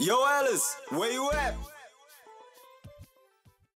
Yo, Alice, where you at?